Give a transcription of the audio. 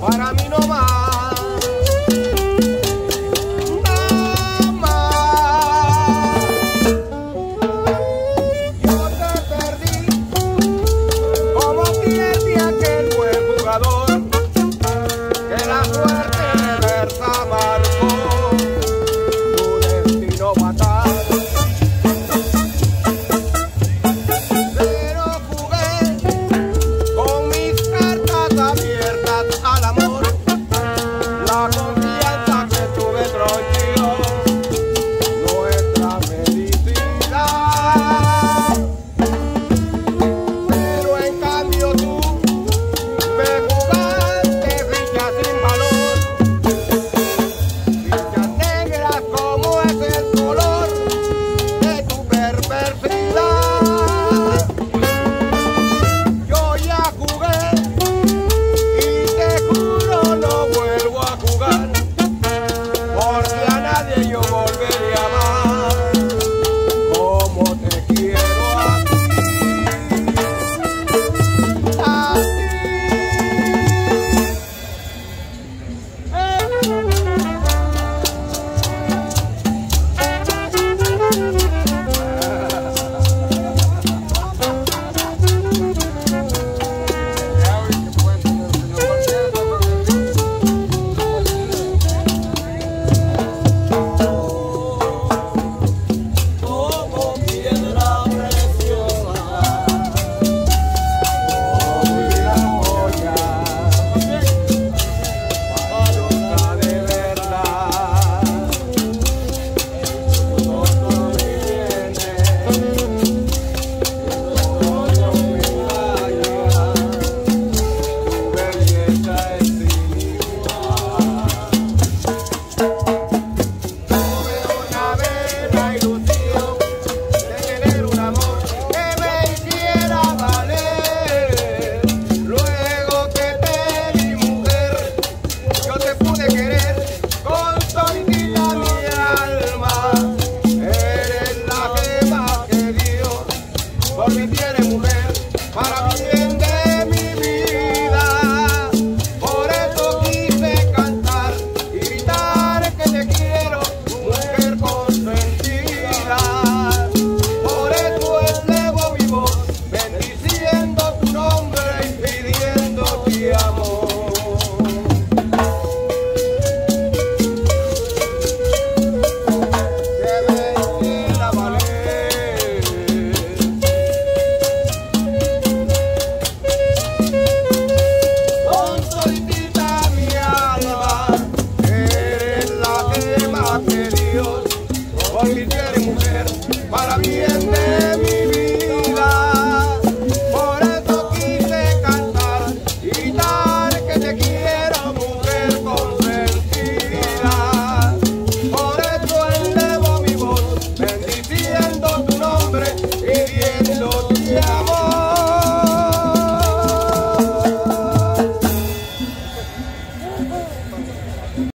Para mí